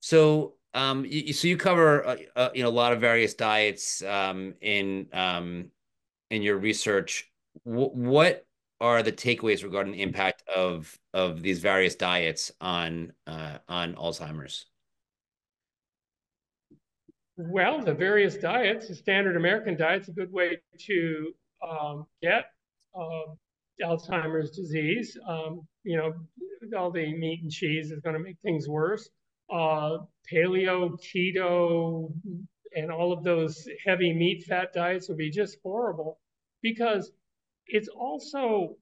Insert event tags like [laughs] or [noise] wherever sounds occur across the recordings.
So, um, you, so you cover uh, uh, you know a lot of various diets um, in um, in your research. W what are the takeaways regarding the impact of of these various diets on uh, on Alzheimer's? Well, the various diets, the standard American diet's a good way to um, get uh, Alzheimer's disease. Um, you know, all the meat and cheese is going to make things worse. Uh, paleo, keto, and all of those heavy meat fat diets would be just horrible because it's also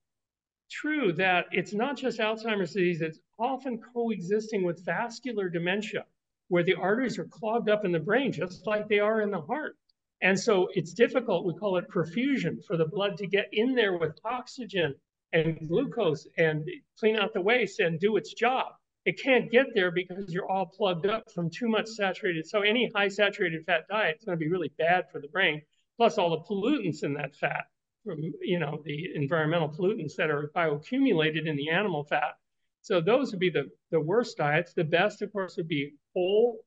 true that it's not just Alzheimer's disease, it's often coexisting with vascular dementia, where the arteries are clogged up in the brain, just like they are in the heart. And so it's difficult, we call it perfusion, for the blood to get in there with oxygen and glucose and clean out the waste and do its job. It can't get there because you're all plugged up from too much saturated. So any high saturated fat diet is going to be really bad for the brain, plus all the pollutants in that fat from, you know, the environmental pollutants that are bioaccumulated in the animal fat. So those would be the, the worst diets. The best, of course, would be whole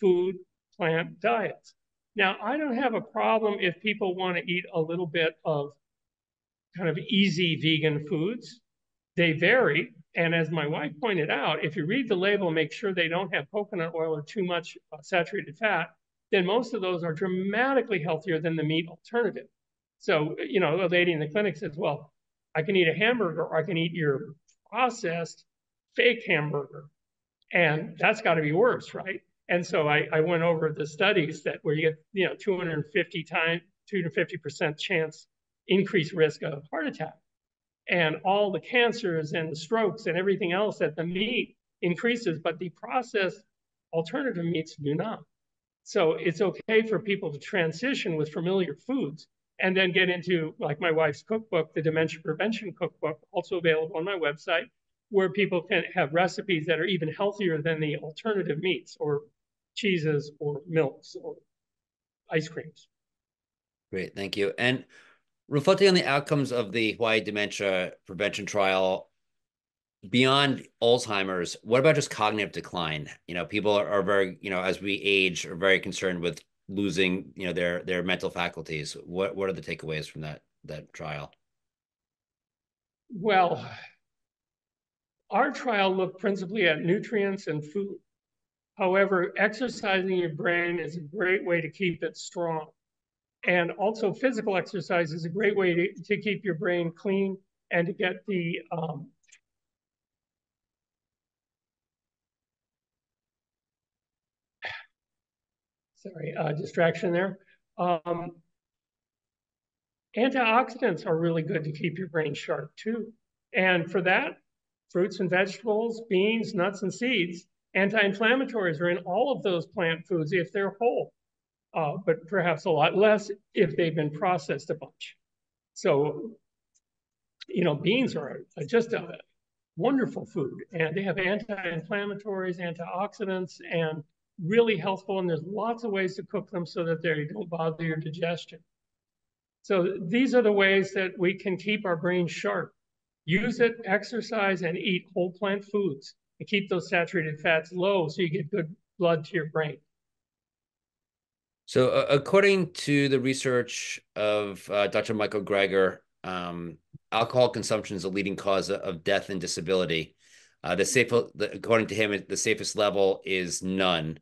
food plant diets. Now, I don't have a problem if people want to eat a little bit of kind of easy vegan foods. They vary. And as my wife pointed out, if you read the label, make sure they don't have coconut oil or too much uh, saturated fat, then most of those are dramatically healthier than the meat alternative. So, you know, a lady in the clinic says, well, I can eat a hamburger or I can eat your processed fake hamburger. And that's got to be worse, right? And so I, I went over the studies that where you get, you know, 250 times, 250% chance increased risk of heart attack. And all the cancers and the strokes and everything else that the meat increases, but the processed alternative meats do not. So it's okay for people to transition with familiar foods and then get into like my wife's cookbook, the Dementia Prevention Cookbook, also available on my website, where people can have recipes that are even healthier than the alternative meats or cheeses or milks or ice creams. Great, thank you. And reflecting on the outcomes of the Hawaii Dementia Prevention Trial, beyond Alzheimer's, what about just cognitive decline? You know, people are, are very, you know, as we age, are very concerned with losing you know their their mental faculties. What what are the takeaways from that that trial? Well our trial looked principally at nutrients and food. However exercising your brain is a great way to keep it strong and also physical exercise is a great way to, to keep your brain clean and to get the um, sorry, uh, distraction there. Um, antioxidants are really good to keep your brain sharp too. And for that, fruits and vegetables, beans, nuts, and seeds, anti-inflammatories are in all of those plant foods if they're whole, uh, but perhaps a lot less if they've been processed a bunch. So, you know, beans are just a wonderful food, and they have anti-inflammatories, antioxidants, and really healthful, and there's lots of ways to cook them so that they don't bother your digestion. So these are the ways that we can keep our brain sharp. Use it, exercise, and eat whole plant foods and keep those saturated fats low so you get good blood to your brain. So, uh, according to the research of uh, Dr. Michael Greger, um, alcohol consumption is a leading cause of death and disability. Uh, the safe, according to him, the safest level is none.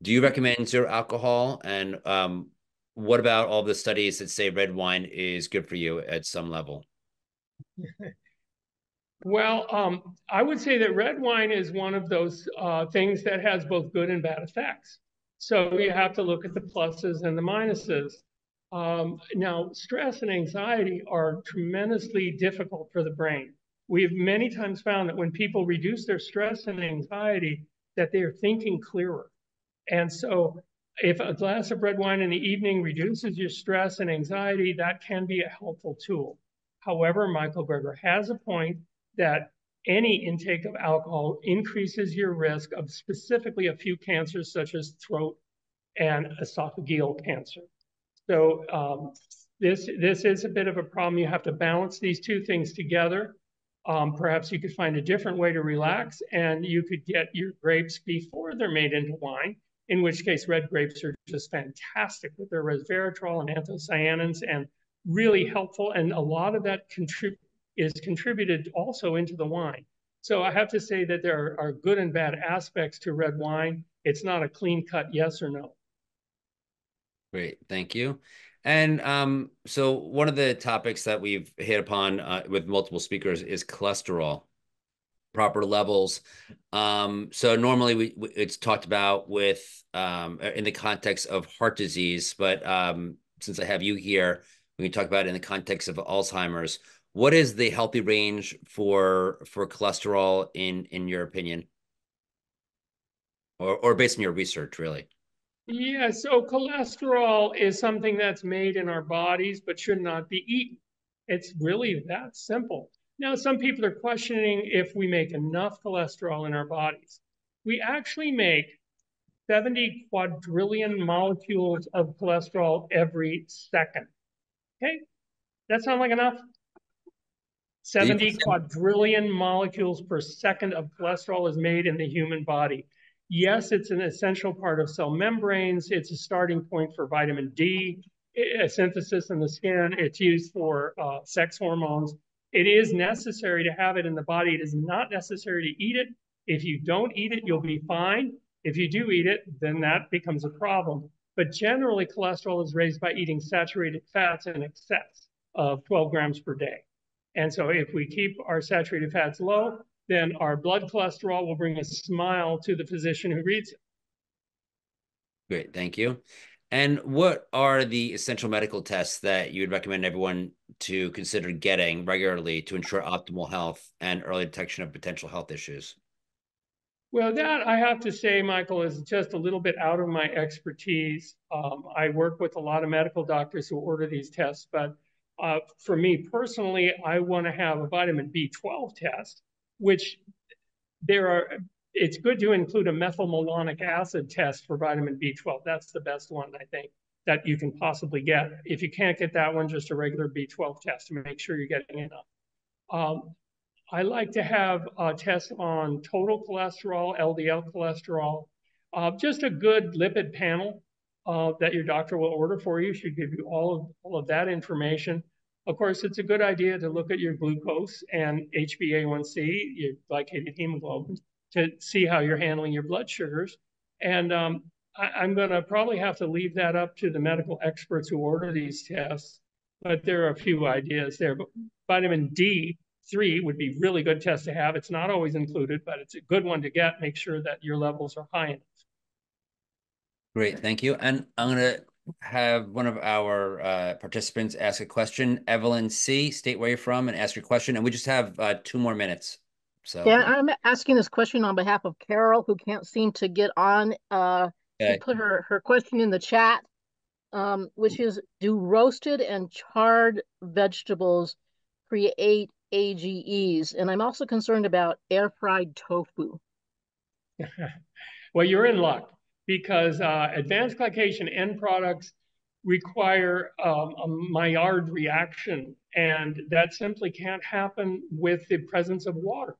Do you recommend zero alcohol? And um, what about all the studies that say red wine is good for you at some level? well, um, I would say that red wine is one of those uh, things that has both good and bad effects. So you have to look at the pluses and the minuses. Um, now, stress and anxiety are tremendously difficult for the brain we have many times found that when people reduce their stress and anxiety, that they are thinking clearer. And so if a glass of red wine in the evening reduces your stress and anxiety, that can be a helpful tool. However, Michael Greger has a point that any intake of alcohol increases your risk of specifically a few cancers such as throat and esophageal cancer. So um, this, this is a bit of a problem. You have to balance these two things together. Um, perhaps you could find a different way to relax and you could get your grapes before they're made into wine, in which case red grapes are just fantastic with their resveratrol and anthocyanins and really helpful. And a lot of that contrib is contributed also into the wine. So I have to say that there are, are good and bad aspects to red wine. It's not a clean cut yes or no. Great, thank you. And um, so one of the topics that we've hit upon uh, with multiple speakers is cholesterol, proper levels. Um, so normally we, we, it's talked about with um, in the context of heart disease, but um, since I have you here, we can talk about it in the context of Alzheimer's. What is the healthy range for for cholesterol in in your opinion, or or based on your research, really? Yeah, so cholesterol is something that's made in our bodies but should not be eaten. It's really that simple. Now, some people are questioning if we make enough cholesterol in our bodies. We actually make 70 quadrillion molecules of cholesterol every second. Okay, that sound like enough? 70 quadrillion molecules per second of cholesterol is made in the human body. Yes, it's an essential part of cell membranes. It's a starting point for vitamin D a synthesis in the skin. It's used for uh, sex hormones. It is necessary to have it in the body. It is not necessary to eat it. If you don't eat it, you'll be fine. If you do eat it, then that becomes a problem. But generally, cholesterol is raised by eating saturated fats in excess of 12 grams per day. And so if we keep our saturated fats low, then our blood cholesterol will bring a smile to the physician who reads it. Great, thank you. And what are the essential medical tests that you would recommend everyone to consider getting regularly to ensure optimal health and early detection of potential health issues? Well, that I have to say, Michael, is just a little bit out of my expertise. Um, I work with a lot of medical doctors who order these tests, but uh, for me personally, I want to have a vitamin B12 test which there are, it's good to include a methylmalonic acid test for vitamin B12. That's the best one, I think, that you can possibly get. If you can't get that one, just a regular B12 test to make sure you're getting enough. Um, I like to have a test on total cholesterol, LDL cholesterol, uh, just a good lipid panel uh, that your doctor will order for you should give you all of, all of that information. Of course, it's a good idea to look at your glucose and HbA1c, your glycated hemoglobin, to see how you're handling your blood sugars. And um, I, am going to probably have to leave that up to the medical experts who order these tests. But there are a few ideas there. But vitamin D3 would be really good test to have. It's not always included, but it's a good one to get. Make sure that your levels are high enough. Great, thank you. And I'm going to have one of our uh, participants ask a question. Evelyn C, state where you're from and ask your question. And we just have uh, two more minutes. So yeah, I'm asking this question on behalf of Carol, who can't seem to get on. Uh, okay. put her her question in the chat, um, which is: Do roasted and charred vegetables create AGEs? And I'm also concerned about air fried tofu. [laughs] well, you're in luck because uh, advanced glycation end products require um, a Maillard reaction, and that simply can't happen with the presence of water.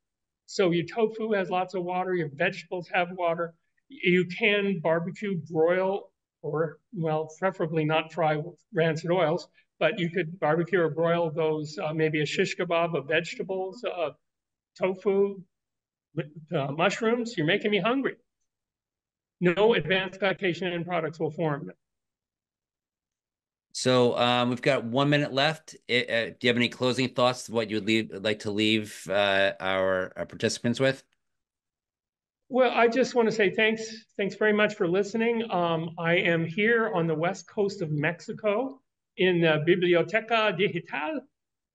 So your tofu has lots of water, your vegetables have water. You can barbecue, broil, or well, preferably not fry with rancid oils, but you could barbecue or broil those, uh, maybe a shish kebab of vegetables, uh, tofu, uh, mushrooms. You're making me hungry no advanced glycation end products will form. So um, we've got one minute left. uh, do you have any closing thoughts? What you would leave, like to leave uh, our, our, participants with? Well, I just want to say thanks. Thanks very much for listening. Um, I am here on the west coast of Mexico in the Biblioteca Digital,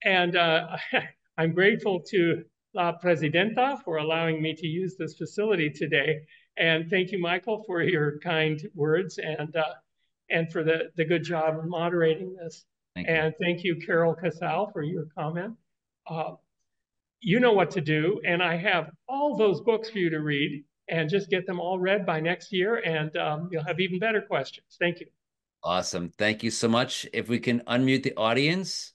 and uh, [laughs] I'm grateful to La Presidenta for allowing me to use this facility today. And thank you, Michael, for your kind words and uh, and for the, the good job of moderating this. Thank and thank you, Carol Casal, for your comment. Uh, you know what to do, and I have all those books for you to read, and just get them all read by next year, and um, you'll have even better questions. Thank you. Awesome. Thank you so much. If we can unmute the audience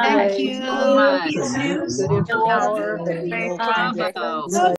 Thank you. Thank you.